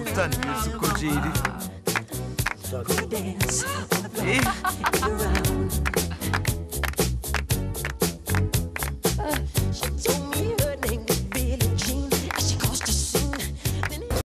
Utanıyorsun Kocaeli. Eh,